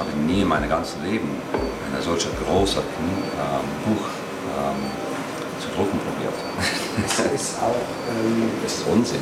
habe nie in meinem ganzen Leben ein solches großes hm, ähm, Buch ähm, zu drucken probiert. Das ist auch. Ähm, das ist Unsinn.